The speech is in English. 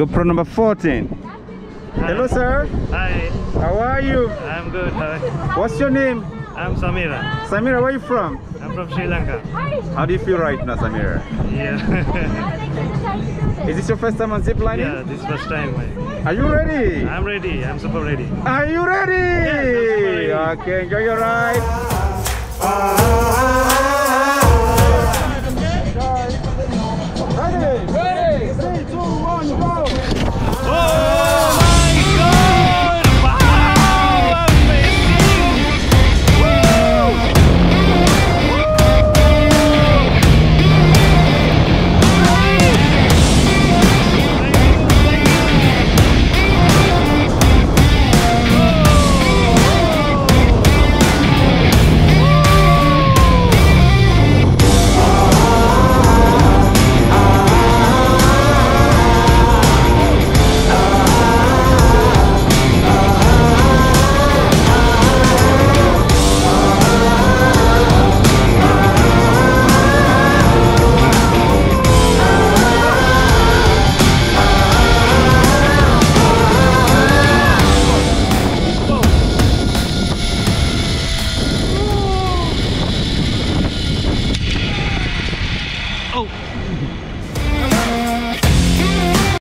GoPro number 14. Hello, sir. Hi, How are you? I'm good. Hi. What's your name? I'm Samira. Samira, where are you from? I'm from Sri Lanka. How do you feel right now, Samira? Yeah. Is this your first time on zip lining? yeah, this first time. Are you ready? I'm ready. I'm super ready. Are you ready? Yes, ready. Okay, enjoy your ride. Ah, ah, ah. Oh!